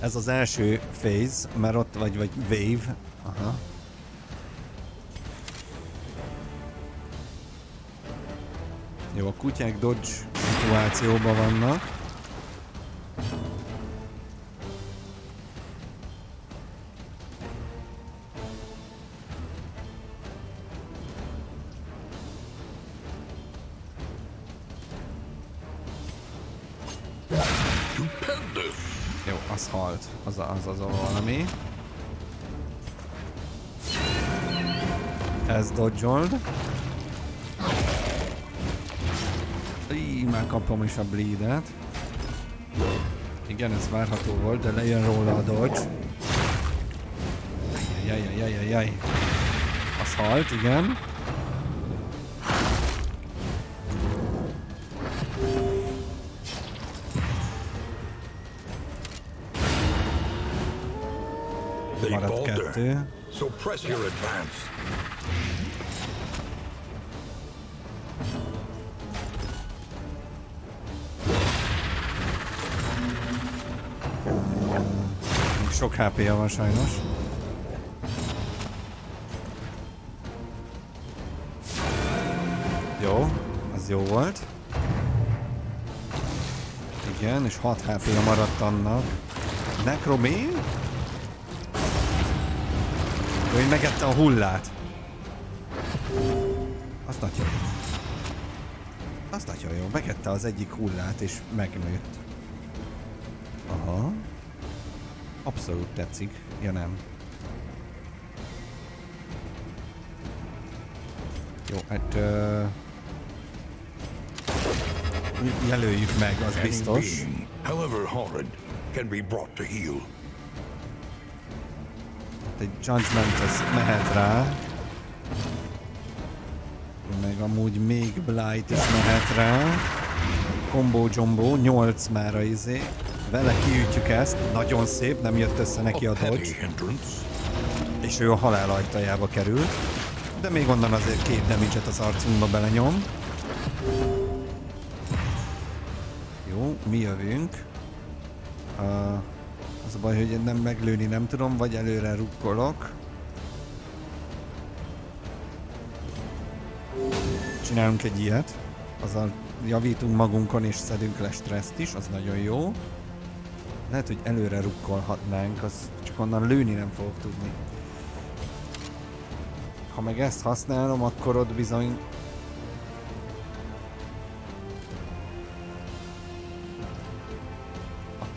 Ez az első phase, mert ott vagy, vagy wave. Aha. Jó, a kutyák dodge szituációban vannak. Az az, az a valami. Ez dodge-old. Már kapom is a bleedet. Igen, ez várható volt, de lejön róla a dodge. Jajjajajajajaj. Az halt, igen. Kettő. So press your advance. Sok HP-ja van sajnos. Jó, az jó volt. Igen, és 6 HP-ja maradt annak. Necromé? Ő megette a hullát. Az nagyon jó. Az nagyon jó. Megette az egyik hullát és megnőtt. Aha. Abszolút tetszik. Ja nem. Jó, hát... Uh, jelöljük meg, az biztos. however horrid, can be brought to heal. Egy Judgment az mehet rá. Meg amúgy még Blight is mehet rá. Combo Jumbo, 8 már a izé. Vele kiütjük ezt, nagyon szép, nem jött össze neki a dodge. És ő a halál ajtajába kerül. De még onnan azért két damage az arcunkba belenyom. Jó, mi jövünk. Uh, az a baj, hogy én nem meglőni nem tudom, vagy előre rukkolok. Csinálunk egy ilyet. Azzal javítunk magunkon és szedünk le stresszt is, az nagyon jó. Lehet, hogy előre rukkolhatnánk, az csak onnan lőni nem fogok tudni. Ha meg ezt használom, akkor ott bizony...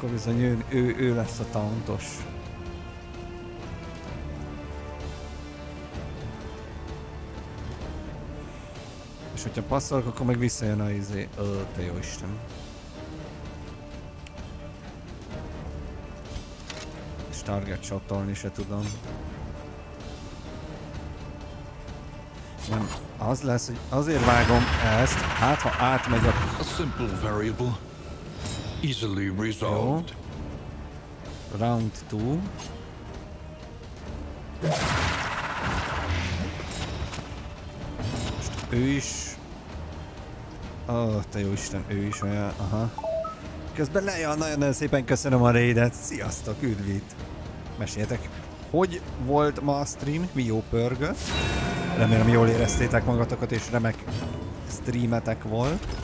Akkor bizony ő, ő, ő lesz a tauntos. És hogyha passzolok, akkor meg visszajön a izé... Ö, te jó Isten. És target shotolni se tudom. Nem, az lesz, hogy azért vágom ezt, hát ha átmegy a... A simple variable. Easily resolved. Round 2. Most ő is... Ó, oh, te jó Isten, ő is olyan, aha. Közben Leja, nagyon-nagyon szépen köszönöm a raidet. Sziasztok, üdvít! Meséljetek, hogy volt ma a stream? Mi jó pörgött? Remélem jól éreztétek magatokat és remek streametek volt.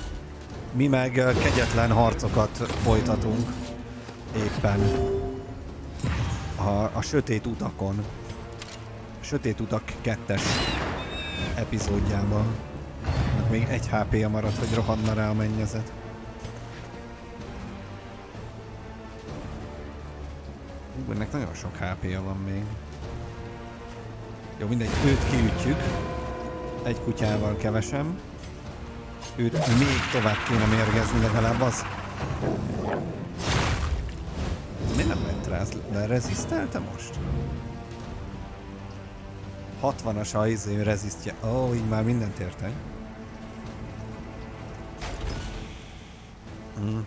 Mi meg ö, kegyetlen harcokat folytatunk éppen a, a Sötét Utakon. Sötét Utak kettes epizódjában. Hát még egy HP-ja maradt, hogy rohadna rá a mennyezet. Ennek nagyon sok HP-ja van még. Jó, mindegy, őt kiütjük. Egy kutyával kevesem. Őt még tovább kéne mérgezni legalább az. Miért nem ment rá? Ez lerezisztelte most? 60-as a izé rezisztje. Ó, oh, így már mindent értek. Ja,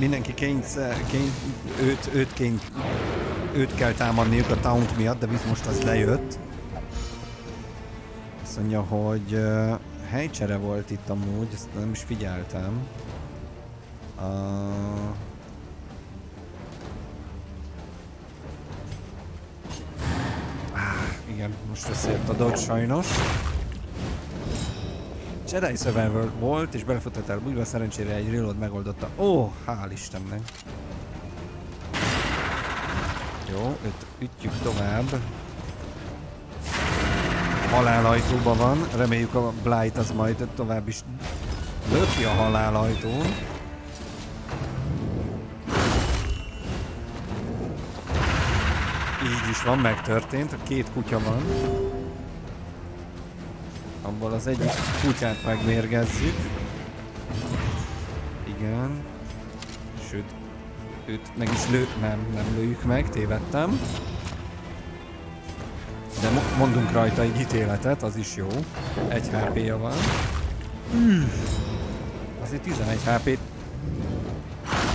mindenki kényszer, kény, őt, őt, kény, őt kell támadniuk a taunt miatt, de visz most az lejött. Azt mondja, hogy uh, helycsere volt itt amúgy, ezt nem is figyeltem. Uh, igen, most összejött a dolog sajnos. Jedi Survivor volt, és belefutottál újra, szerencsére egy reload megoldotta. Ó, oh, hál' Istennek. Jó, őt ütjük tovább. Halálajtóban van, reméljük a Blight az majd tovább is löki a halálajtón. Így is van, megtörtént, a két kutya van. Abból az egyik kutyát megmérgezzük. Igen. Sőt, őt meg is lő... Nem, nem lőjük meg, tévedtem. De mo mondunk rajta egy ítéletet, az is jó. Egy HP-ja van. Azért 11 HP-t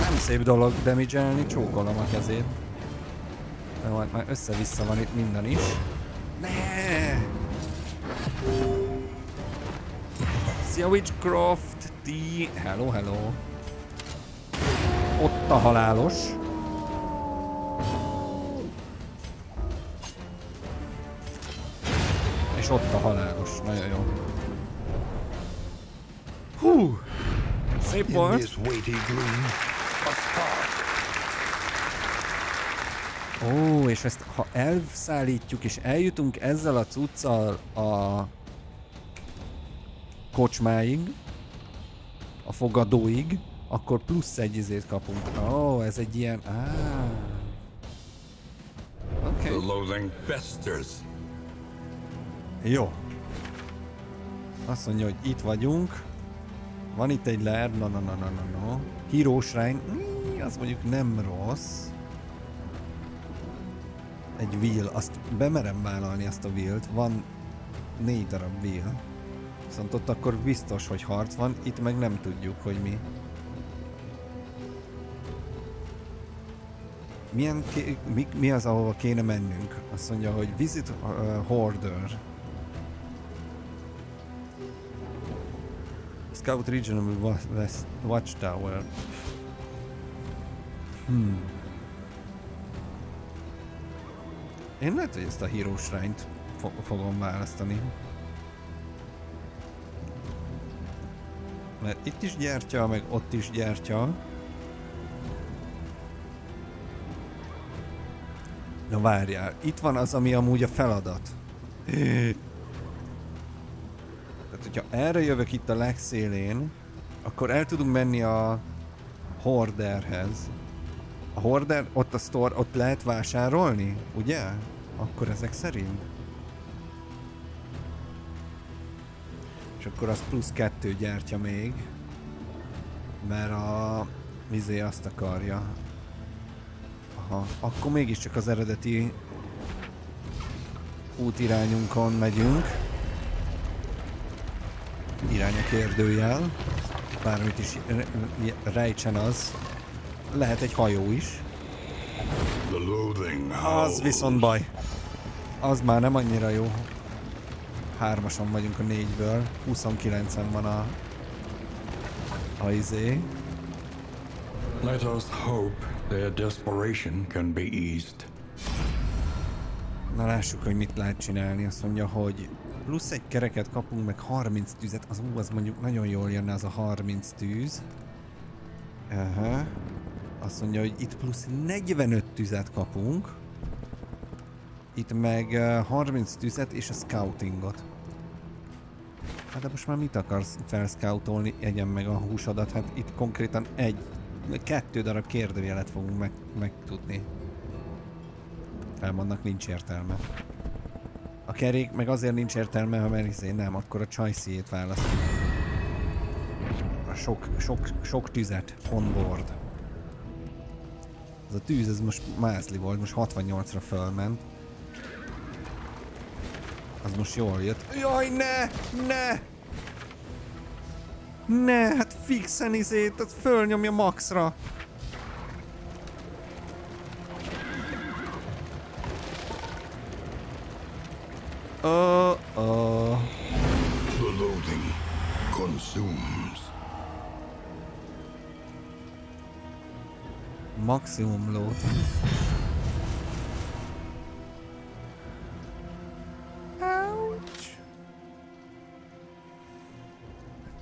nem szép dolog damage csókolom a kezét. De majd már össze-vissza van itt minden is. Ne! Szia Witchcraft! Ti... Hello, hello! Ott a halálos. És ott a halálos. Nagyon jó. Hú! Szép volt. Ó, és ezt ha elszállítjuk és eljutunk ezzel a cuccal a kocsmáig, a fogadóig, akkor plusz egy izét kapunk. Ó, ez egy ilyen... Ah. Oké. the Okay. loathing festers. Jó. Azt mondja, hogy itt vagyunk. Van itt egy ler, na na na na na na. Hero Shrine, mm, az mondjuk nem rossz. Egy wheel, azt bemerem vállalni azt a wheel-t. Van négy darab wheel. Viszont ott akkor biztos, hogy harc van, itt meg nem tudjuk, hogy mi. Milyen mi, mi az, ahova kéne mennünk? Azt mondja, hogy visit uh, Hoarder. Scout Regional West Watchtower. Hmm. Én lehet, hogy ezt a fo- fogom választani. Mert itt is gyertya, meg ott is gyertya. Na várjál, itt van az, ami amúgy a feladat. Tehát, hogyha erre jövök itt a legszélén, akkor el tudunk menni a Horderhez. A Horder, ott a store, ott lehet vásárolni, ugye? Akkor ezek szerint. És akkor az plusz kettő gyártja még. Mert a vizé azt akarja. Aha, akkor mégiscsak az eredeti útirányunkon megyünk. Irány a kérdőjel. Bármit is re- rejtsen az. Lehet egy hajó is. Az viszont baj. Az már nem annyira jó. Hármason vagyunk a négyből. 29-en van a... A izé. Let us hope their desperation can be eased. Na lássuk, hogy mit lehet csinálni. Azt mondja, hogy plusz egy kereket kapunk, meg 30 tüzet. Az ú, az mondjuk nagyon jól jönne az a 30 tűz. Aha. Azt mondja, hogy itt plusz 45 tüzet kapunk. Itt meg uh, 30 tüzet és a scoutingot. Hát de most már mit akarsz felscoutolni, egyen meg a húsodat? Hát itt konkrétan egy, kettő darab kérdőjelet fogunk meg, megtudni. Elmondnak, nincs értelme. A kerék meg azért nincs értelme, ha mert izé nem, akkor a csajszíjét választjuk. Sok, sok, sok tüzet on board. A tűz, ez most mázli volt, most 68-ra fölment. Az most jól jött. Jaj, ne! Ne! Ne, hát fixen izét, tehát fölnyomja maxra. Uh, uh. The loading consumes. Maximum load.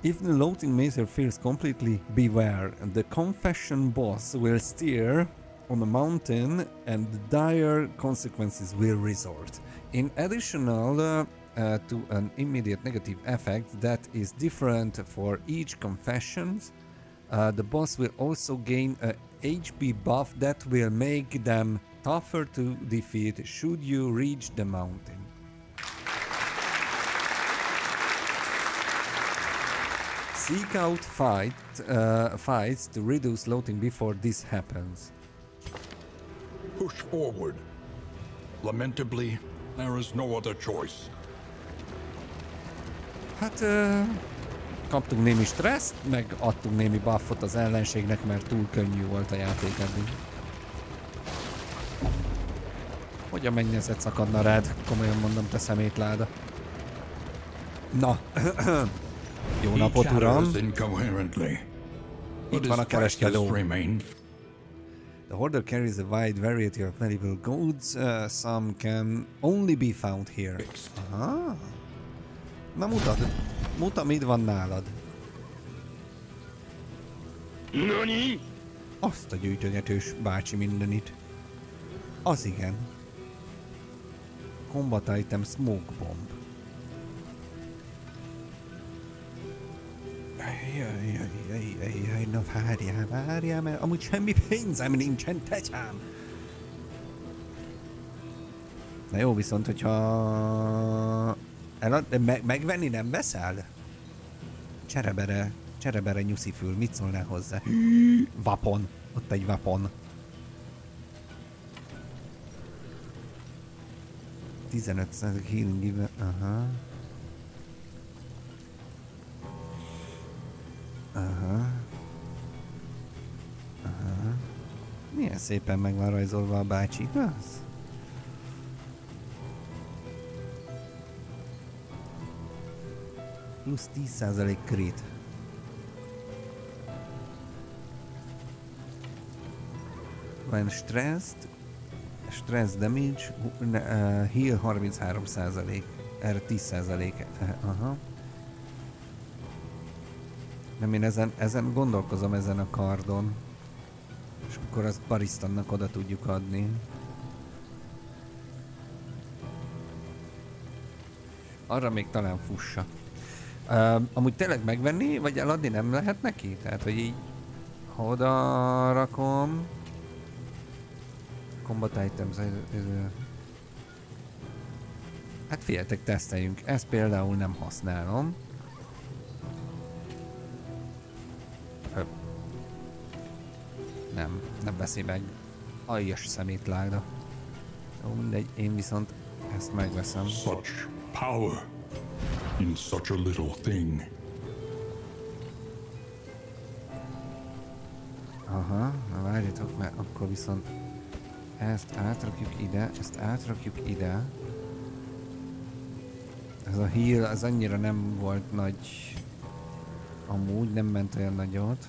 If the loading meter fails completely, beware. The confession boss will steer on a mountain and dire consequences will resort. In additional uh, uh, to an immediate negative effect that is different for each confessions, uh, the boss will also gain a HP buff that will make them tougher to defeat should you reach the mountain. Seek out fight, uh, fights to reduce loading before this happens. Push forward. Lamentably, there is no other choice. Hát ö, kaptunk némi stresszt, meg adtunk némi buffot az ellenségnek, mert túl könnyű volt a játék eddig. Hogy a mennyezet szakadna rád, komolyan mondom, te szemétláda. Na, jó napot, uram! Itt van a kereskedő. The hoarder carries a wide variety of valuable goods, uh, some can only be found here. Aha. Na mutat, mutat, mit van nálad. NANI? Azt a gyűjtögetős bácsi mindenit. Az igen. Combat item smoke bomb. Jaj, jaj, jaj, jaj, na várjál, várjál, mert amúgy semmi pénzem nincsen, tecsám. Na jó, viszont hogyha elad, de me- megvenni nem veszel? Cserebere, cserebere nyuszifül, mit szólnál hozzá? Vapon. Ott egy vapon. 15 healing aha. Aha. Aha. Milyen szépen meg van rajzolva a bácsi, igaz? Plusz 10% crit. When stressed, stress damage, uh, heal 33%, erre 10%. eh, Aha. Nem, én ezen, ezen gondolkozom, ezen a kardon. És akkor azt Baristannak oda tudjuk adni. Arra még talán fussa. Uh, amúgy tényleg megvenni, vagy eladni nem lehet neki? Tehát, hogy így ha oda rakom... Combat items... Hát figyeljetek, teszteljünk. Ezt például nem használom. Nem, nem veszi meg. Aljas szemétláda. Jó, mindegy, én viszont ezt megveszem. Such power in such a little thing. Aha, na várjatok, mert akkor viszont ezt átrakjuk ide, ezt átrakjuk ide. Ez a heal, az annyira nem volt nagy... Amúgy nem ment olyan nagyot.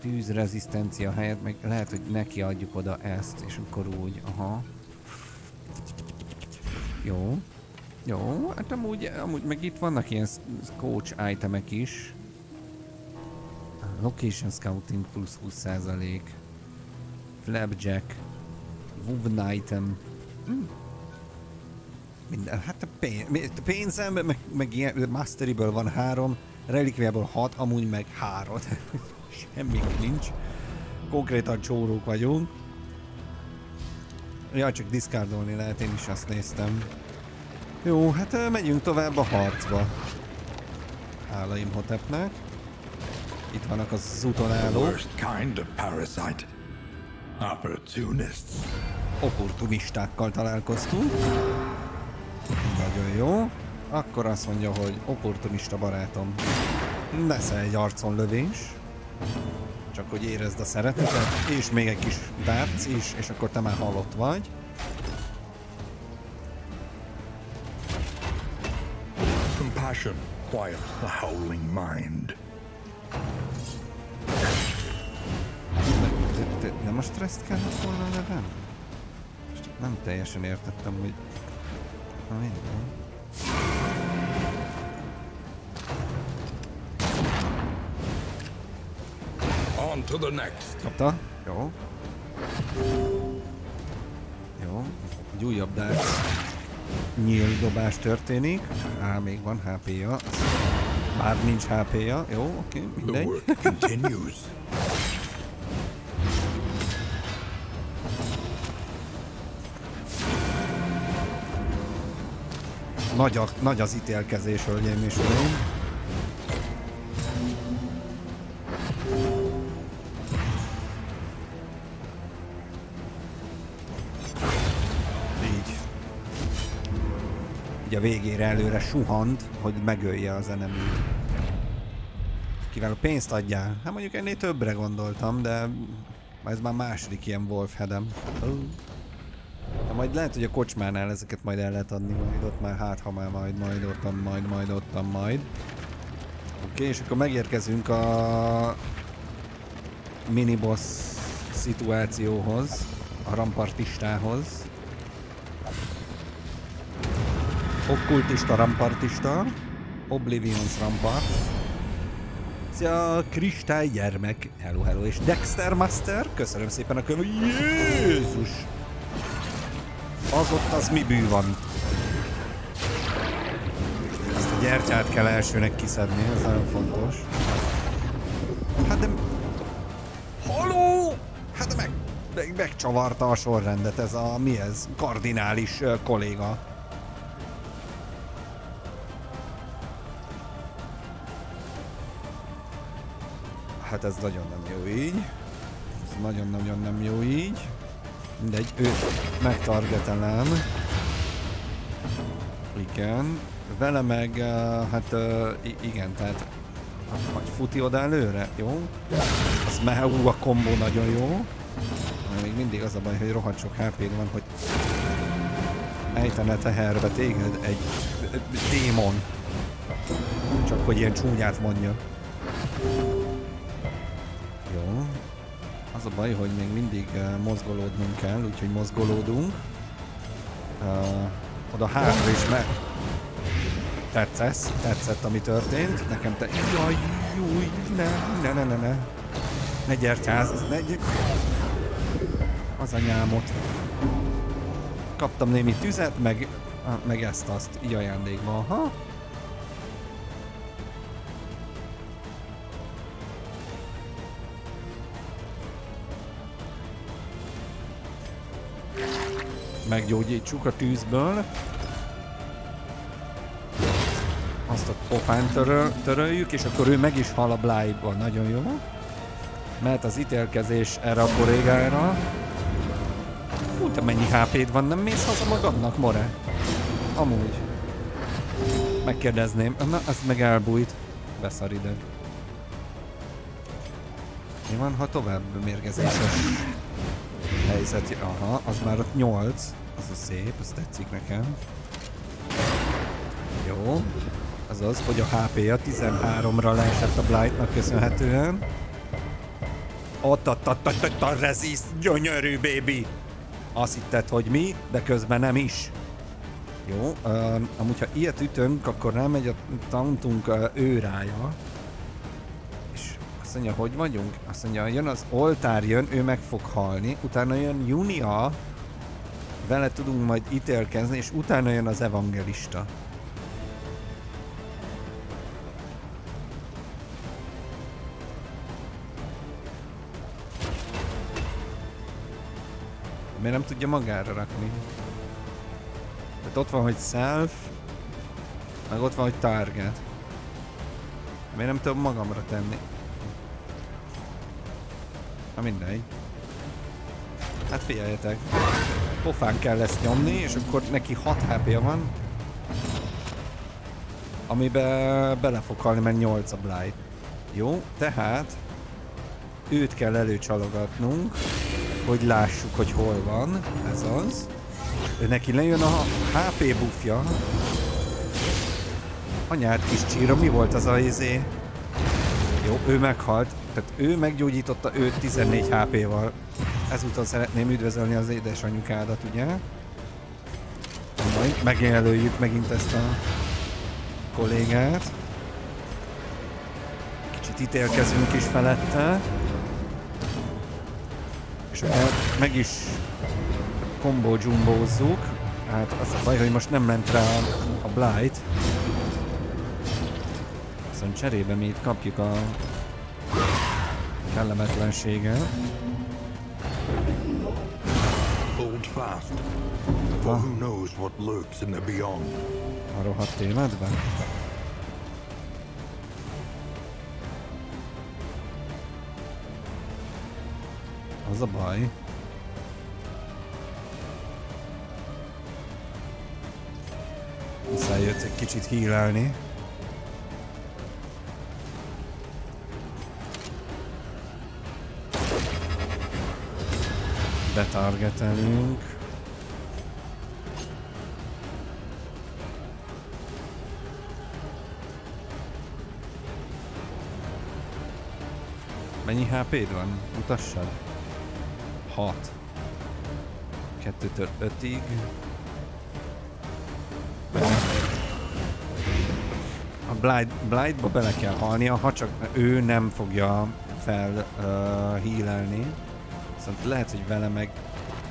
Tűzrezisztencia helyett meg lehet, hogy neki adjuk oda ezt, és akkor úgy, aha. Jó. Jó, hát amúgy, amúgy meg itt vannak ilyen coach itemek is. Location Scouting plusz 20%. Flapjack. Woven item. Hm. Minden, hát a pénz, pénzem, meg, meg ilyen, Masteryből van három, Relikviából hat, amúgy meg három. Semmi nincs. Konkrétan csórók vagyunk. Ja, csak diszkárdolni lehet, én is azt néztem. Jó, hát ö, megyünk tovább a harcba. Hálaim Hotepnek. Itt vannak az úton állók. opportunistákkal találkoztunk. Nagyon jó. Akkor azt mondja, hogy opportunista barátom. Lesz egy arcon lövés. Csak hogy érezd a szeretetet. És még egy kis dárc is, és akkor te már halott vagy. Compassion quiets the howling mind. nem a stresszt kellett volna? Most csak nem teljesen értettem, hogy... Na minden. To the next. Kapta? Jó. Jó. Egy újabb darts nyílt dobás történik. Á, még van HP-ja. Bár nincs HP-ja. Jó, oké, okay, mindegy. Nagy, a, nagy az ítélkezés, hölgyeim és uraim. Végére előre suhant, hogy megölje az enemit. Kivel a pénzt adjál? Hát mondjuk ennél többre gondoltam, de ez már második ilyen Wolf headem. De majd lehet, hogy a kocsmánál ezeket majd el lehet adni, majd ott már hát, ha már majd, majd ottan, majd, majd ottan, majd. Oké, okay, és akkor megérkezünk a miniboss szituációhoz, a rampartistához. Okkultista rampartista, Oblivion's rampart. Szia, Kristály gyermek, hello, hello, és Dexter Master, köszönöm szépen a könyv. Jézus! Az ott az mi bű van? Ezt a gyertyát kell elsőnek kiszedni, ez nagyon fontos. Hát de... Haló! Hát de meg, meg, megcsavarta a sorrendet ez a, mi ez, kardinális kolléga. Hát ez nagyon nem jó így. Ez nagyon-nagyon nem jó így. Mindegy, ő megtargetelem. Igen. Vele meg, uh, hát uh, igen, tehát vagy futi oda előre, jó? Az Mehu a kombó nagyon jó. Még mindig az a baj, hogy rohadt sok hp van, hogy ejtene teherbe téged egy démon. Csak hogy ilyen csúnyát mondja. Baj, hogy még mindig uh, mozgolódnunk kell, úgyhogy mozgolódunk. Uh, oda hátra is meg... Tetszesz, tetszett, ami történt. Nekem te... Jaj, júj, ne, ne, ne, ne, ne. Ne gyertyázz, ne. Az anyámot. Kaptam némi tüzet, meg, ah, meg ezt-azt, így ajándékba. Aha. Meggyógyítsuk a tűzből. Azt a pofán töröl, töröljük, és akkor ő meg is hal a Blybe-ból. Nagyon jó. Mehet az ítélkezés erre a kollégára. Hú, te mennyi HP-d van, nem mész haza magadnak, More? Amúgy. Megkérdezném. Na, ez meg elbújt. Beszar ide. Mi van, ha tovább mérgezéses helyzet? Aha, az már ott 8. Az a szép, az tetszik nekem. Jó. Az az, hogy a HP-ja 13-ra leesett a Blightnak köszönhetően. Ott, ott, ott, ott, ott resist, gyönyörű baby! Azt hitted, hogy mi, de közben nem is. Jó, uh, amúgy ha ilyet ütünk, akkor rámegy a tauntunk uh, őrája. Azt mondja, hogy vagyunk? Azt mondja, jön az oltár jön, ő meg fog halni, utána jön Junia, vele tudunk majd ítélkezni, és utána jön az evangelista. Miért nem tudja magára rakni? Tehát ott van, hogy self, meg ott van, hogy target. Miért nem tudom magamra tenni? Na mindegy. Hát figyeljetek. Pofán kell ezt nyomni, és akkor neki 6 hp van. Amibe bele fog halni, mert 8 a blight. Jó, tehát őt kell előcsalogatnunk, hogy lássuk, hogy hol van. Ez az. Neki lejön a HP buffja. Anyád kis csíra, mi volt az a izé? Jó, ő meghalt. Tehát ő meggyógyította őt 14 HP-val. ezúton szeretném üdvözölni az édesanyukádat, ugye? Majd megjelöljük megint ezt a kollégát. Kicsit ítélkezünk is felette. És meg is combo jumbózzuk. Hát az a baj, hogy most nem ment rá a Blight. Viszont cserébe mi itt kapjuk a kellemetlenséget. Hold fast, for who knows what lurks in the beyond. A rohadt életben? Az a baj. Muszáj jött egy kicsit hílelni. Betargetelünk. Mennyi HP-d van? Mutassad. 6. 2-től 5-ig. A Blight, Blightba bele kell halnia, ha csak ő nem fogja fel uh. Viszont lehet, hogy vele meg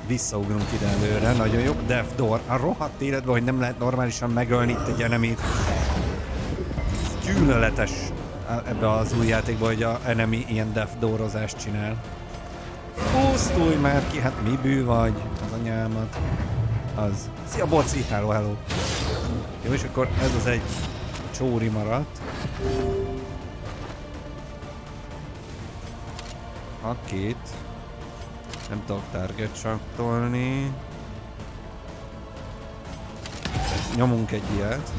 visszaugrunk ide előre. Nagyon jó. Death Door. A rohadt életben, hogy nem lehet normálisan megölni itt egy enemit. Gyűlöletes ebbe az új játékban, hogy a enemy ilyen death doorozást csinál. Pusztulj már ki, hát mi bű vagy az anyámat. Az. Szia boci, hello, hello. Jó, és akkor ez az egy csóri maradt. A két. Nem tudok target saktolni. Nyomunk egy ilyet.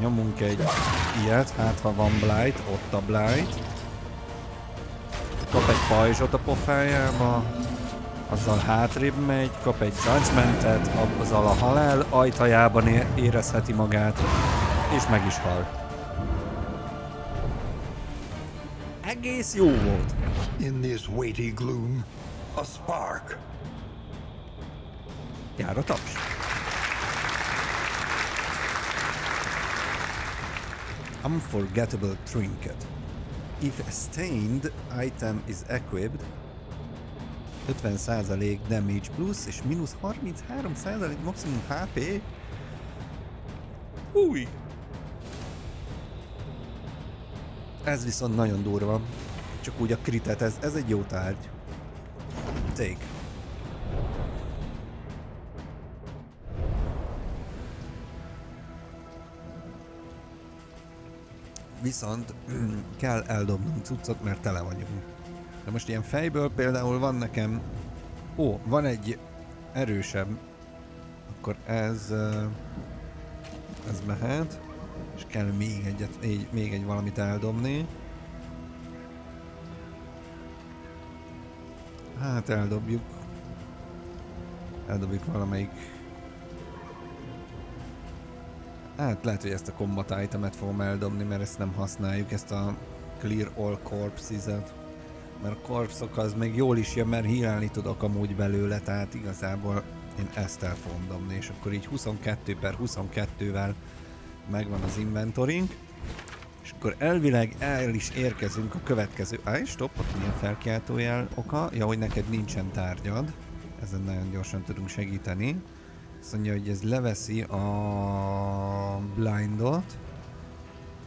Nyomunk egy ilyet, hát ha van blight, ott a blight. Kap egy pajzsot a pofájába, azzal hátrébb megy, kap egy judgmentet, azzal a halál ajtajában érezheti magát, és meg is hal. Egész jó volt. In this weighty gloom, a spark. Jár a taps. Unforgettable trinket. If a stained item is equipped, 50% damage plusz és mínusz 33% maximum HP. Új! Ez viszont nagyon durva. Csak úgy a kritet, ez, ez egy jó tárgy. Take. Viszont kell eldobnunk cuccot, mert tele vagyunk. De most ilyen fejből például van nekem... Ó, van egy erősebb. Akkor ez... Ez mehet. És kell még egyet, egy, még egy valamit eldobni. Hát eldobjuk. Eldobjuk valamelyik... Hát lehet, hogy ezt a combat itemet fogom eldobni, mert ezt nem használjuk, ezt a Clear All Corpses-et. Mert a corpsok az még jól is jön, mert hírálni tudok amúgy belőle, tehát igazából én ezt el fogom dobni, és akkor így 22 per 22-vel megvan az inventorink. És akkor elvileg el is érkezünk a következő... Áj, stop, ott milyen felkiáltójel oka. Ja, hogy neked nincsen tárgyad. Ezen nagyon gyorsan tudunk segíteni. Azt mondja, hogy ez leveszi a blindot.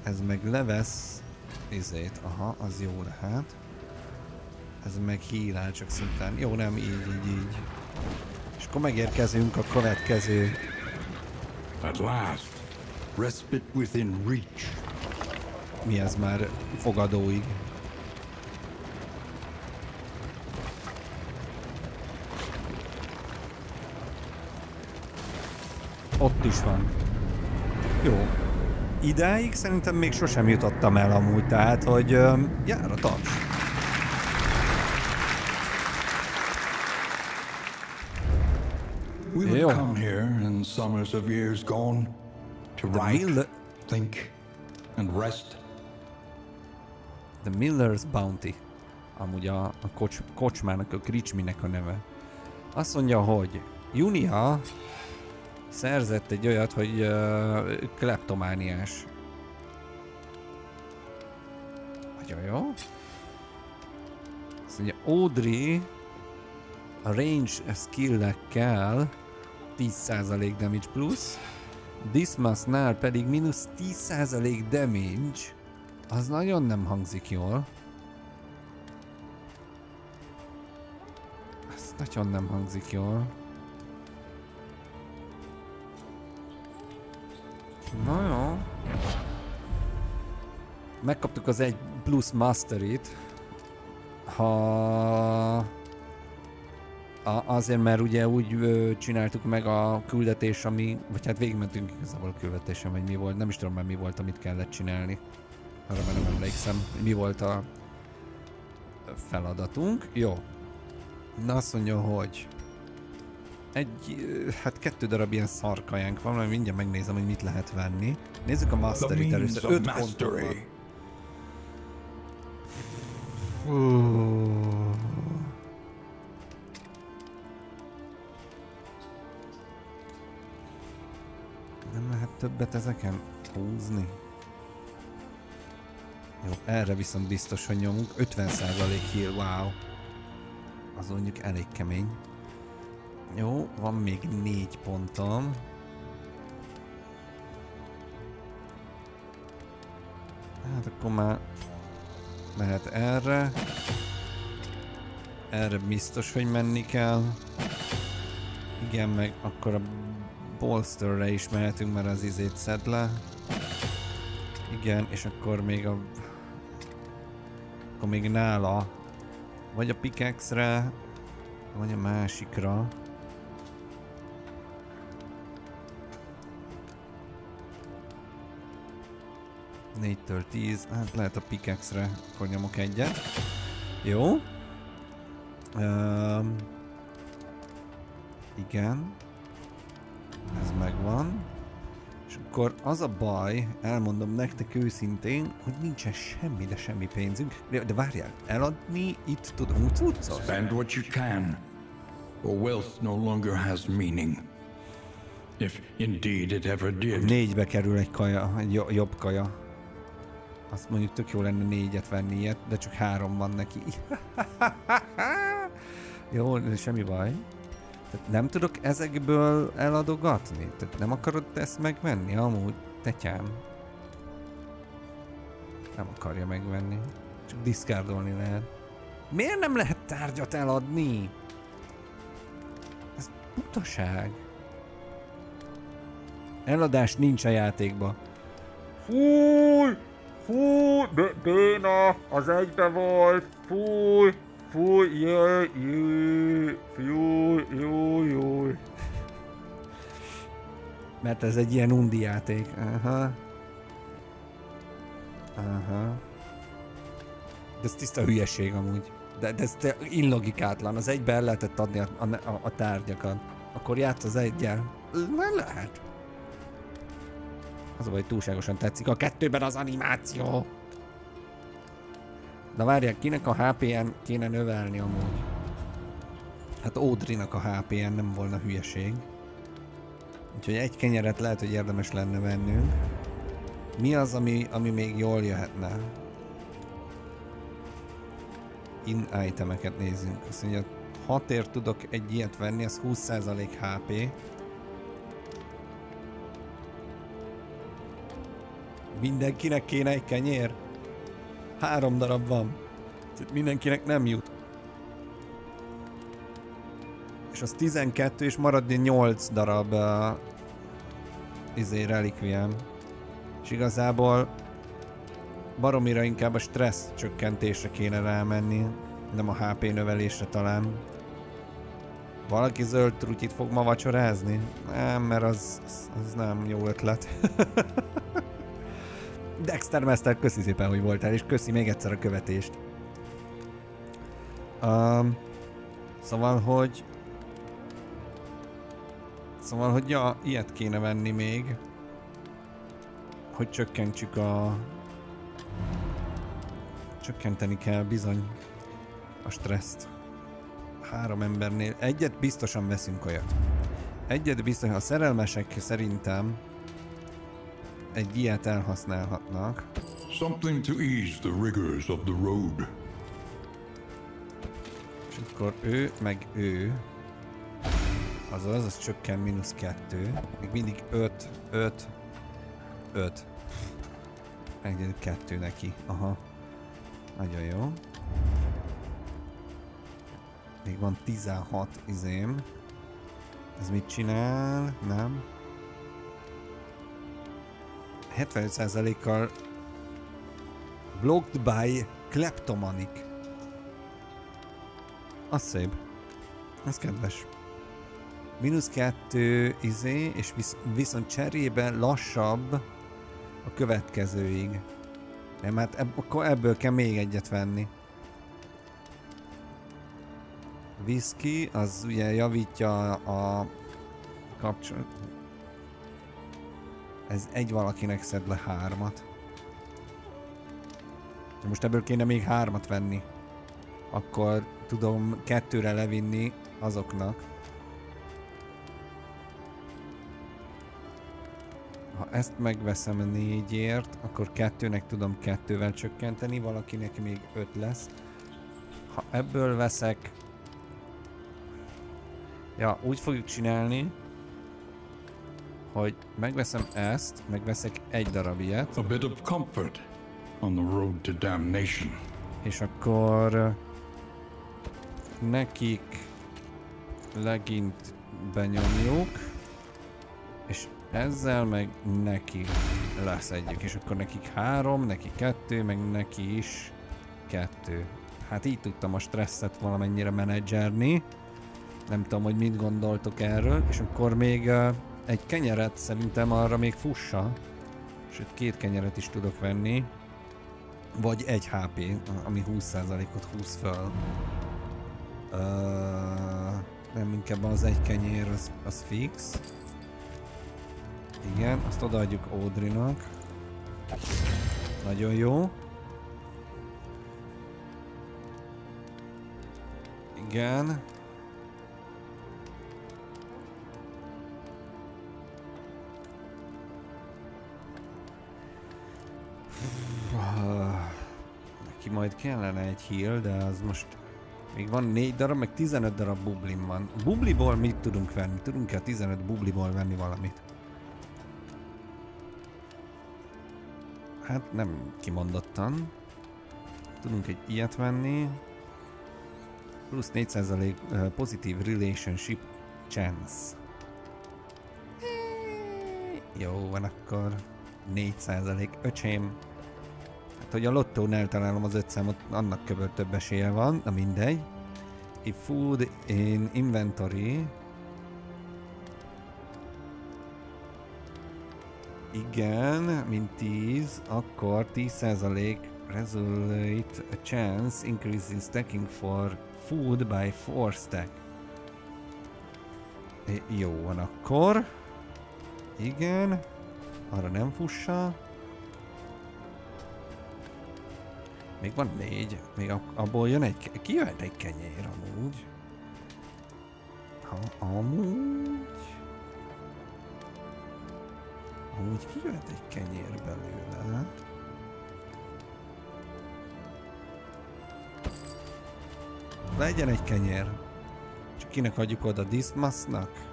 Ez meg levesz izét. Aha, az jó lehet. Ez meg hílál csak szintén. Jó, nem, így, így, így. És akkor megérkezünk a következő... At last, respite within reach. Mi ez már fogadóig? Ott is van. Jó. Idáig szerintem még sosem jutottam el amúgy, tehát hogy um, jár a taps. We would come here in summers of years gone to write, think, and rest. The Miller's Bounty. amúgy a, a kocs, kocsmának, a Kricsminek a neve. Azt mondja, hogy Junia szerzett egy olyat, hogy uh, kleptomániás. Nagyon jó. Azt mondja, Audrey a range skill-ekkel 10% damage plusz, Dismasnál pedig mínusz 10% damage. Az nagyon nem hangzik jól. Ez nagyon nem hangzik jól. Na jó. Megkaptuk az egy plusz masterit. Ha... A, azért, mert ugye úgy ö, csináltuk meg a küldetés, ami, vagy hát végigmentünk igazából a küldetésen, vagy mi volt, nem is tudom már mi volt, amit kellett csinálni. Arra már nem emlékszem, mi volt a feladatunk. Jó. Na azt mondja, hogy egy, hát kettő darab ilyen szarkajánk van, majd mindjárt megnézem, hogy mit lehet venni. Nézzük a means először. of Öt ponton van. mastery. Fú. Nem lehet többet ezeken húzni? Jó, erre viszont biztos, hogy nyomunk. 50% heal, wow. Az mondjuk elég kemény. Jó, van még négy pontom. Hát akkor már mehet erre. Erre biztos, hogy menni kell. Igen, meg akkor a bolsterre is mehetünk, mert az izét szed le. Igen, és akkor még a... Akkor még nála. Vagy a pickaxe-re, vagy a másikra. Négytől 10, hát lehet a pickaxe-re, akkor nyomok egyet. Jó. Um, igen. Ez megvan. Akkor az a baj, elmondom nektek őszintén, hogy nincsen semmi, de semmi pénzünk. De, várjál, eladni itt tudunk cuccot? Spend what you can, or wealth no longer has meaning. If indeed it ever did. Négybe kerül egy kaja, egy jo- jobb kaja. Azt mondjuk tök jó lenne négyet venni ilyet, de csak három van neki. jó, de semmi baj. Tehát nem tudok ezekből eladogatni? Tehát nem akarod ezt megvenni amúgy, tetyám? Nem akarja megvenni. Csak diszkárdolni lehet. Miért nem lehet tárgyat eladni? Ez butaság. Eladás nincs a játékba. Fúj! Fúj! B- béna! Az egybe volt! Fúj! Fúj! Jöjj! Jöjj! Fúj! Jöjj! Jöjj! Mert ez egy ilyen undi játék. Aha. Aha. De ez tiszta hülyeség amúgy. De, de ez illogikátlan. Az egybe el lehetett adni a, a, a tárgyakat. Akkor játsz az egyel. Nem lehet. Az a baj, túlságosan tetszik a kettőben az animáció. De várják, kinek a HP-en kéne növelni amúgy? Hát Audrinak a HP-en nem volna hülyeség. Úgyhogy egy kenyeret lehet, hogy érdemes lenne vennünk. Mi az, ami, ami még jól jöhetne? In itemeket nézzünk. Azt mondja, 6 ért tudok egy ilyet venni, az 20% HP. Mindenkinek kéne egy kenyér? Három darab van. Tehát mindenkinek nem jut. És az 12, és maradni 8 darab uh, izé relikviám. És igazából baromira inkább a stressz csökkentésre kéne rámenni, nem a HP növelésre talán. Valaki zöld trutyit fog ma vacsorázni? Nem, mert az, az nem jó ötlet. Dexter Master, köszi szépen, hogy voltál, és köszi még egyszer a követést. Um, szóval, hogy... Szóval, hogy ja, ilyet kéne venni még. Hogy csökkentsük a... Csökkenteni kell bizony. a stresszt. Három embernél. Egyet biztosan veszünk olyat. Egyet biztosan, a szerelmesek szerintem egy ilyet elhasználhatnak. Something to ease the rigors of the road. És akkor ő, meg ő. Azaz, az csökken mínusz kettő. Még mindig öt, öt, öt. Megint kettő neki. Aha. Nagyon jó. Még van 16 izém. Ez mit csinál? Nem. 75%-kal blocked by kleptomanic. Az szép. Ez kedves. Minusz kettő izé, és visz, viszont cserébe lassabb a következőig. Nem, hát ebb, akkor ebből kell még egyet venni. Whisky, az ugye javítja a kapcsolat. Ez egy valakinek szed le hármat. Most ebből kéne még hármat venni. Akkor tudom kettőre levinni azoknak. Ha ezt megveszem négyért, akkor kettőnek tudom kettővel csökkenteni, valakinek még öt lesz. Ha ebből veszek... Ja, úgy fogjuk csinálni, hogy megveszem ezt, megveszek egy darab ilyet, A bit of comfort on the road to damnation. és akkor ö, nekik legint benyomjuk, és ezzel meg neki leszedjük, és akkor nekik három, neki kettő, meg neki is kettő. Hát így tudtam a stresszet valamennyire menedzserni. Nem tudom, hogy mit gondoltok erről, és akkor még uh, egy kenyeret szerintem arra még fussa. Sőt, két kenyeret is tudok venni. Vagy egy HP, ami 20%-ot húz föl. Uh, nem inkább az egy kenyér, az, az fix. Igen, azt odaadjuk Audrinak. Nagyon jó. Igen. Neki majd kellene egy heal, de az most még van 4 darab, meg 15 darab bublim van. Bubliból mit tudunk venni? Tudunk-e a 15 bubliból venni valamit? Hát nem kimondottan. Tudunk egy ilyet venni. Plusz 4% uh, pozitív relationship chance. Jó, van akkor 4% öcsém. Hát, hogy a lottónál találom az 5 számot, annak kb. több esélye van, na mindegy. If food in inventory. Igen, mint 10, akkor 10% result a chance increase in stacking for food by 4 stack. Jó van akkor. Igen. Arra nem fussa. Még van négy. Még ab- abból jön egy... Ki jöhet egy kenyér amúgy? Ha, amúgy... Amúgy ki jöhet egy kenyér belőle? Legyen egy kenyér. Csak kinek adjuk oda? Dismasnak?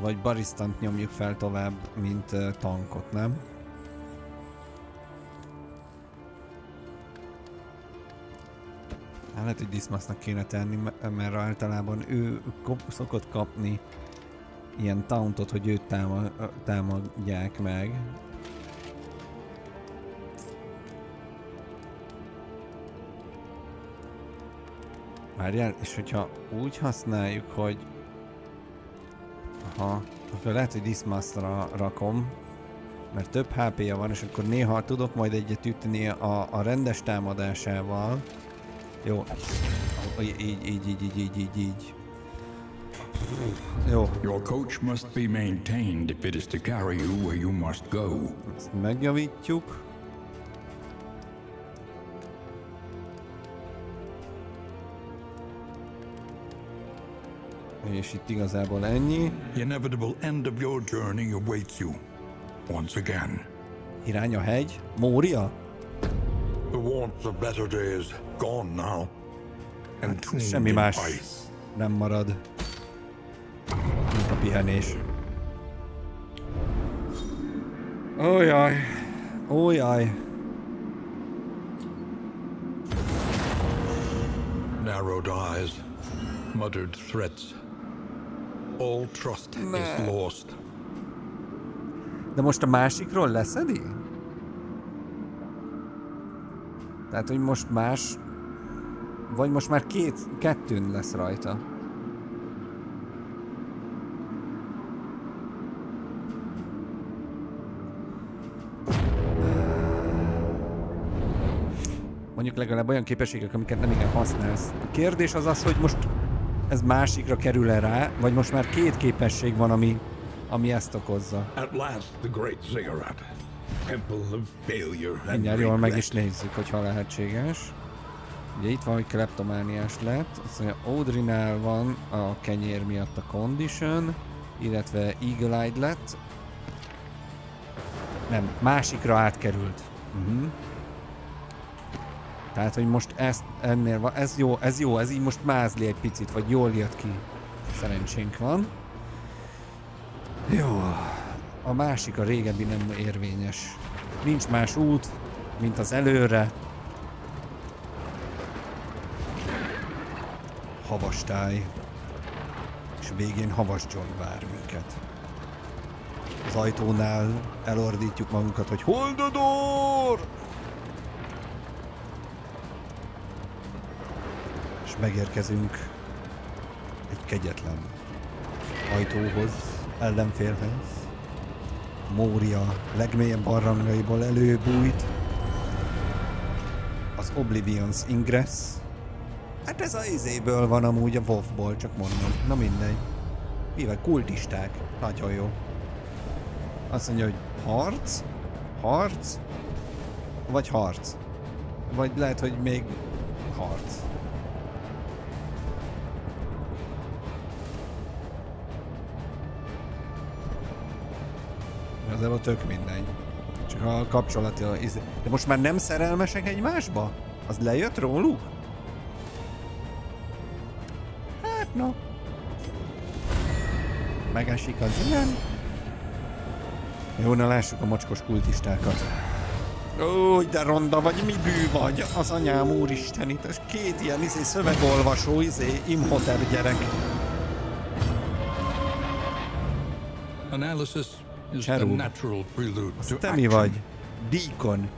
Vagy baristant nyomjuk fel tovább, mint tankot, nem? Lehet, hogy Dismasnak kéne tenni, me- mert általában ő szokott kapni ilyen tauntot, hogy őt táma- ö, támadják meg. Várjál, és hogyha úgy használjuk, hogy Aha, akkor lehet, hogy Dismastra rakom, mert több HP-ja van, és akkor néha tudok majd egyet ütni a, a rendes támadásával. Jó. Így, így, így, így, így, így, így. Jó. Your coach must be maintained if it is to carry you where you must go. Ezt megjavítjuk. És itt igazából ennyi. The inevitable end of your journey awaits you. Once again. Irány a hegy? Mória? The warmth of better days gone now. Entombed Semmi in más ice. nem marad, mint a pihenés. Ójaj, ójaj. Narrowed eyes, muttered threats. All trust is lost. De most a másikról leszedi? Tehát, hogy most más... Vagy most már két, kettőn lesz rajta. Mondjuk legalább olyan képességek, amiket nem igen használsz. A kérdés az az, hogy most ez másikra kerül-e rá, vagy most már két képesség van, ami, ami ezt okozza. At last, the great ziggurat. Temple of failure and Mindjárt jól meg is nézzük, hogyha lehetséges. Ugye itt van, hogy kleptomániás lett. Azt mondja, Audrinál van a kenyér miatt a condition, illetve Eagle Eyed lett. Nem, másikra átkerült. Uh-huh. Tehát, hogy most ezt ennél van, ez jó, ez jó, ez így most mázli egy picit, vagy jól jött ki. Szerencsénk van. Jó, a másik, a régebbi nem érvényes. Nincs más út, mint az előre. Havastáj. És végén Havas John vár minket. Az ajtónál elordítjuk magunkat, hogy Hold the door! És megérkezünk egy kegyetlen ajtóhoz, ellenfélhez. Mória legmélyebb barlangaiból előbújt. Az Oblivion's Ingress. Hát ez a izéből van amúgy a WoW-ból, csak mondom. Na mindegy. Mivel kultisták. Nagyon jó. Azt mondja, hogy harc, harc, vagy harc. Vagy lehet, hogy még harc. Igazából tök mindegy. Csak a kapcsolati... izé- De most már nem szerelmesek egymásba? Az lejött róluk? Hát no. Megesik az ilyen. Jó, na lássuk a mocskos kultistákat. Ó, de ronda vagy, mi bű vagy? Az anyám úristen, itt és két ilyen izé szövegolvasó, izé, imhotep gyerek. Analysis prelude to Te mi vagy? Deacon.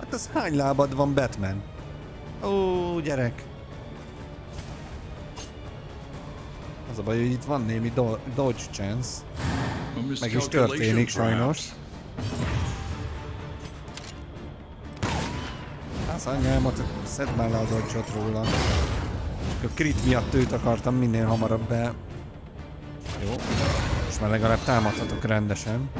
Hát az hány lábad van, Batman? Ó, gyerek. Az a baj, hogy itt van némi do- dodge chance. Meg is történik sajnos. Az anyámat, szedd már le a dodge róla. Csak a crit miatt őt akartam minél hamarabb be. Jó. Most már legalább támadhatok rendesen.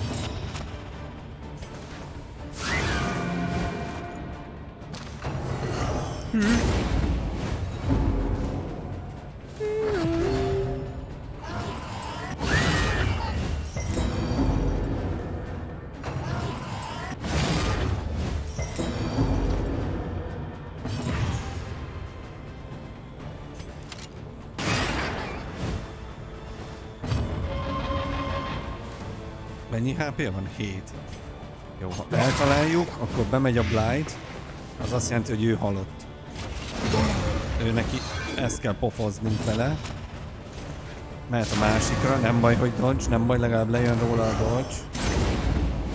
Mennyi HP van? 7. Jó, ha eltaláljuk, akkor bemegy a Blight. Az azt jelenti, hogy ő halott. Ő neki ezt kell pofoznunk vele. Mehet a másikra, nem baj, hogy dodge, nem baj, legalább lejön róla a dodge.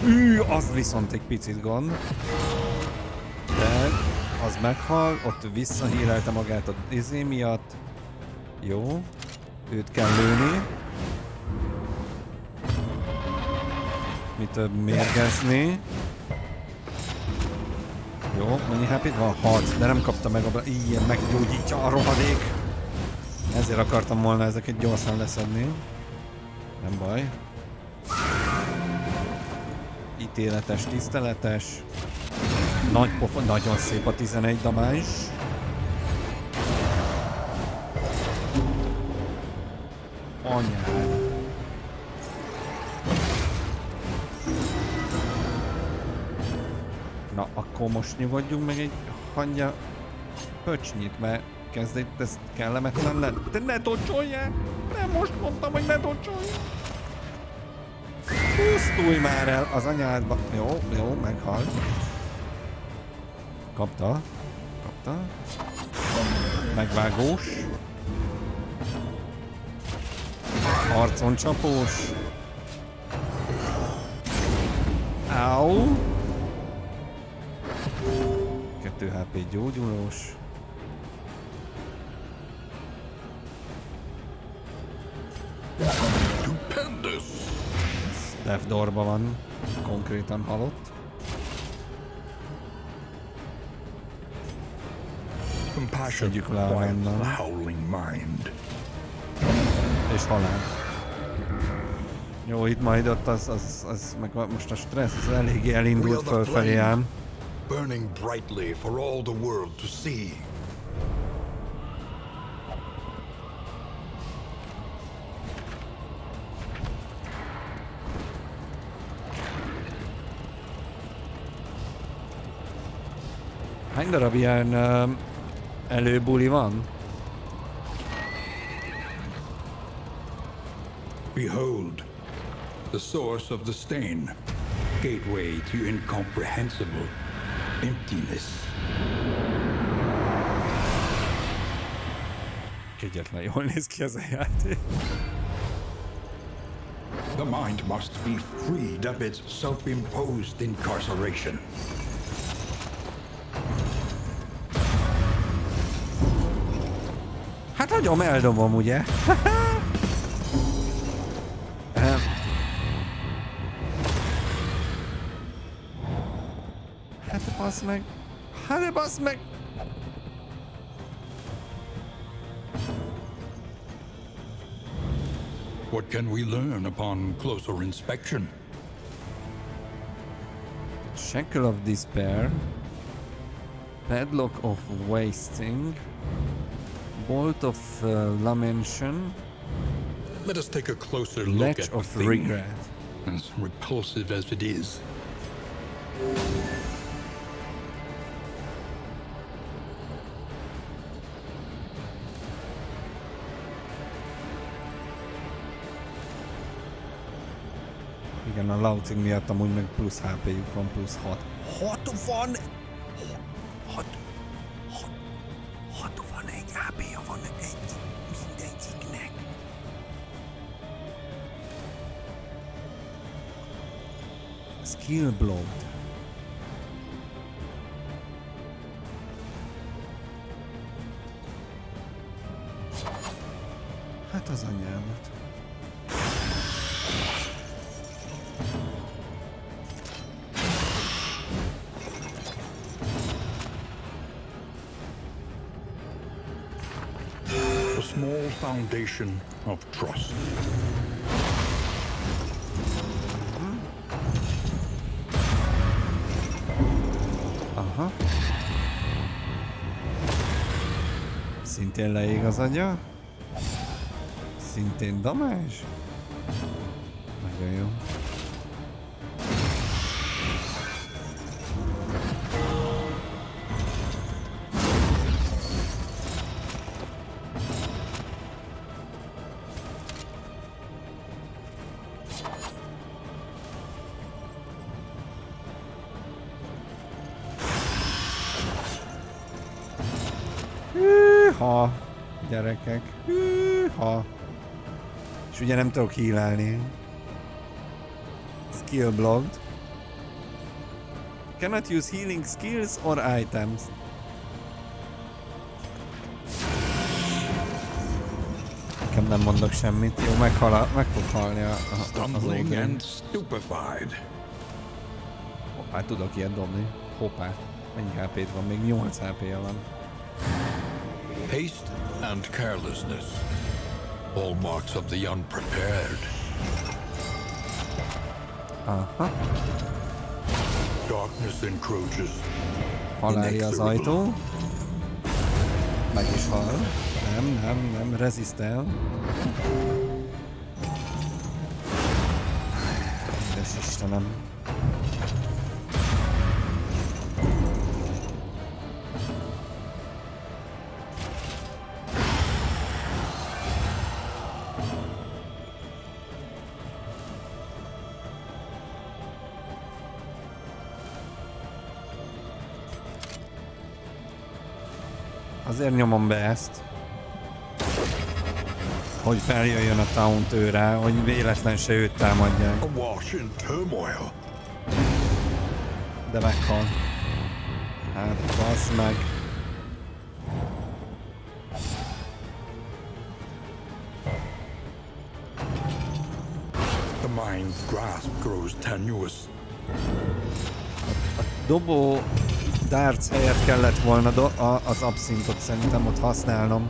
Ű, az viszont egy picit gond. De az meghal, ott visszahírelte magát a izé miatt. Jó. Őt kell lőni. Mi több mérgezni. Jó, mennyi hp van? 6, de nem kapta meg a... Ilyen meggyógyítja a rohadék. Ezért akartam volna ezeket gyorsan leszedni. Nem baj. Ítéletes, tiszteletes. Nagy pofa, nagyon szép a 11 damázs. anyád. Akkor nyugodjunk meg egy hangya pöcsnyit, mert kezd itt ez kellemetlen lenni. De ne docsoljál! Nem most mondtam, hogy ne docsoljál! Pusztulj már el az anyádba! Jó, jó, meghalt. Kapta. Kapta. Megvágós. Arcon csapós. Au. 2 HP gyógyulós. Death Doorba van. Konkrétan halott. Szedjük le a mind. És halál. Jó, itt majd ott az, az, az meg most a stressz az eléggé elindult fölfelé ám. Burning brightly for all the world to see. Hány darab ilyen uh, előbuli van? Behold, the source of the stain, gateway to incomprehensible emptiness. Kegyetlen jól néz ki ez a játék. The mind must be freed of its self-imposed incarceration. Hát nagyon eldobom, ugye? hát bassz meg! Hát bassz meg! What can we learn upon closer inspection? Shackle of Despair. Padlock of Wasting. Bolt of uh, Lamentation. Let us take a closer look Ledge at the of thing, Regret. as repulsive as it is. Igen, a Lauting miatt amúgy meg plusz HP-jük van, plusz 6. 60! 6, 61 HP-ja van egy mindegyiknek. Skill Bloat. Hát az anyámat. Foundation of trust. Aha. Szintén leég az agya. Szintén. Gyerekek. Hűha. És ugye nem tudok hílelni. Skill blocked. Cannot use healing skills or items. Nekem nem mondok semmit. Jó, meghal a, meg fog halni a, a, az Stumbling ogre. and stupefied. Hoppá, tudok ilyet dobni. Hoppá. Mennyi HP-t van? Még 8 HP-ja van. Haste and carelessness, hallmarks of the unprepared. Uh-huh. Darkness encroaches. Haláli az ajtó. Meg is hal. Nem, nem, nem, rezisztel. Édes Istenem. Azért nyomom be ezt. Hogy feljöjjön a taunt őre, hogy véletlen se őt támadják. De meghal. Hát, bassz meg. The mind's grasp grows tenuous. Dobó darts helyett kellett volna do a, az abszintot szerintem ott használnom.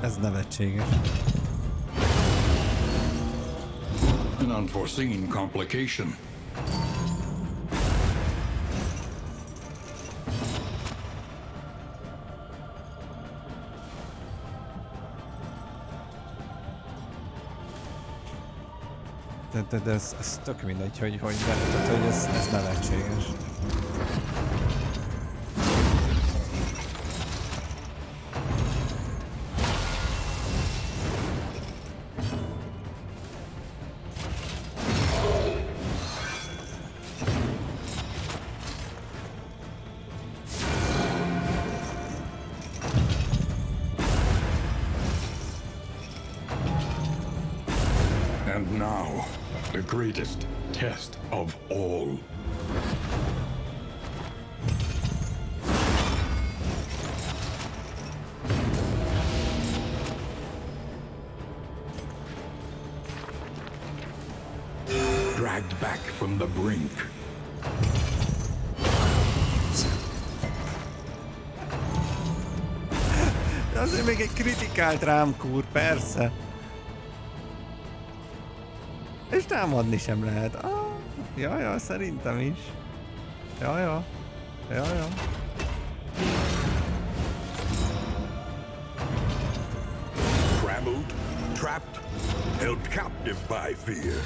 Ez nevetséges. An unforeseen complication. De, de, de ez, ez tök mindegy, hogy, hogy, de, tehát, hogy ez, ez nevetséges. Azért még egy kritikált rám kúr, persze. És támadni sem lehet. Ah, ja, ja, szerintem is. Ja, ja. Ja, ja. Trampled, trapped, held captive by fear.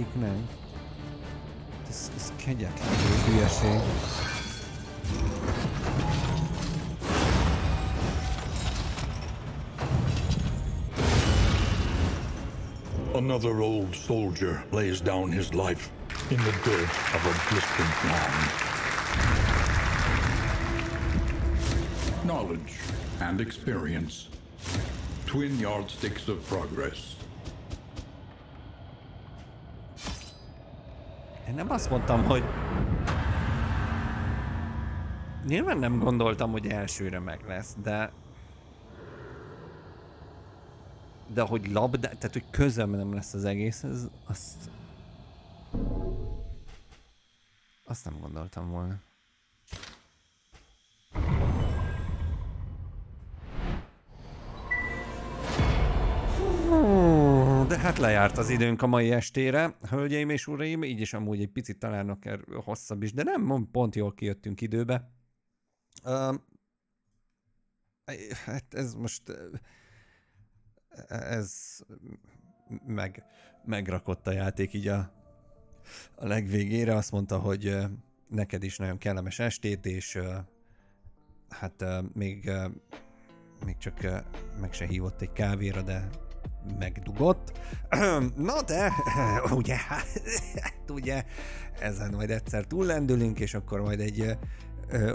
HP-ja mindegyiknek? Ez, ez kegyetlen hülyeség. Another old soldier lays down his life in the dirt of a distant land. Knowledge and experience. Twin yardsticks of progress. Én nem azt mondtam, hogy... Nyilván nem gondoltam, hogy elsőre meg lesz, de... De hogy labda, tehát hogy közöm nem lesz az egész, ez azt... Azt nem gondoltam volna. Hát lejárt az időnk a mai estére, hölgyeim és uraim, így is amúgy egy picit talán akár hosszabb is, de nem, pont jól kijöttünk időbe. Um, hát ez most... Ez meg, megrakott a játék így a, a legvégére. Azt mondta, hogy neked is nagyon kellemes estét, és hát még, még csak meg se hívott egy kávéra, de megdugott. Na de, ugye, hát ugye, ezen majd egyszer túllendülünk, és akkor majd egy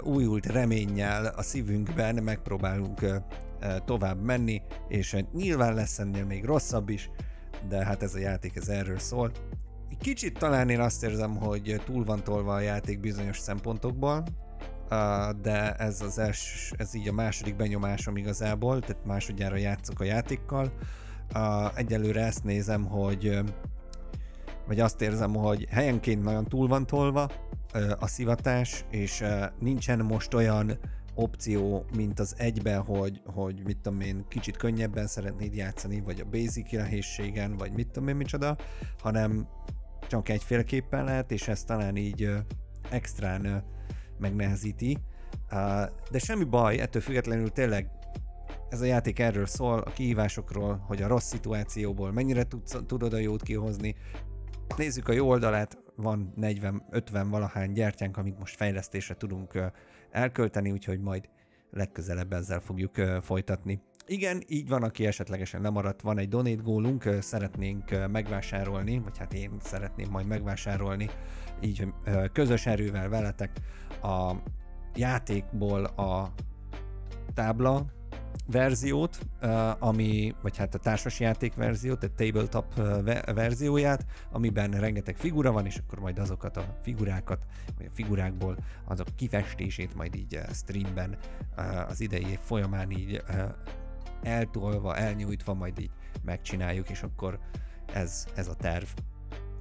újult reménnyel a szívünkben megpróbálunk tovább menni, és nyilván lesz ennél még rosszabb is, de hát ez a játék ez erről szól. Kicsit talán én azt érzem, hogy túl van tolva a játék bizonyos szempontokból, de ez az els, ez így a második benyomásom igazából, tehát másodjára játszok a játékkal. Egyelőre ezt nézem, hogy vagy azt érzem, hogy helyenként nagyon túl van tolva a szivatás, és nincsen most olyan opció, mint az egyben, hogy, hogy mit tudom én, kicsit könnyebben szeretnéd játszani, vagy a basic nehézségen, vagy mit tudom én micsoda, hanem csak egyféleképpen lehet, és ez talán így extrán megnehezíti. De semmi baj, ettől függetlenül tényleg ez a játék erről szól, a kihívásokról, hogy a rossz szituációból mennyire tudsz, tudod a jót kihozni. Nézzük a jó oldalát, van 40-50 valahány gyertyánk, amit most fejlesztésre tudunk elkölteni, úgyhogy majd legközelebb ezzel fogjuk folytatni. Igen, így van, aki esetlegesen lemaradt, van egy donate gólunk, szeretnénk megvásárolni, vagy hát én szeretném majd megvásárolni, így közös erővel veletek a játékból a tábla verziót, ami, vagy hát a társasjáték verziót, a tabletop verzióját, amiben rengeteg figura van, és akkor majd azokat a figurákat, vagy a figurákból azok kifestését majd így streamben az idei év folyamán így eltolva, elnyújtva majd így megcsináljuk, és akkor ez, ez a terv.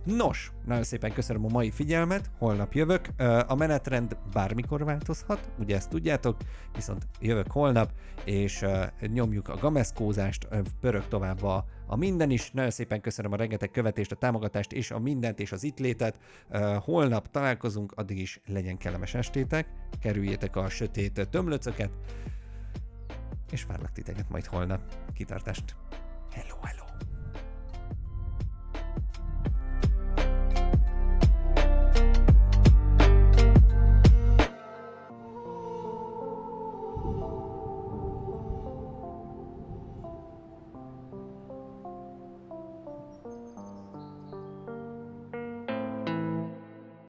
Nos, nagyon szépen köszönöm a mai figyelmet, holnap jövök. A menetrend bármikor változhat, ugye ezt tudjátok, viszont jövök holnap, és nyomjuk a gameszkózást, pörög tovább a, a minden is. Nagyon szépen köszönöm a rengeteg követést, a támogatást, és a mindent, és az itt létet. Holnap találkozunk, addig is legyen kellemes estétek, kerüljétek a sötét tömlöcöket, és várlak titeket majd holnap. Kitartást! Hello, hello!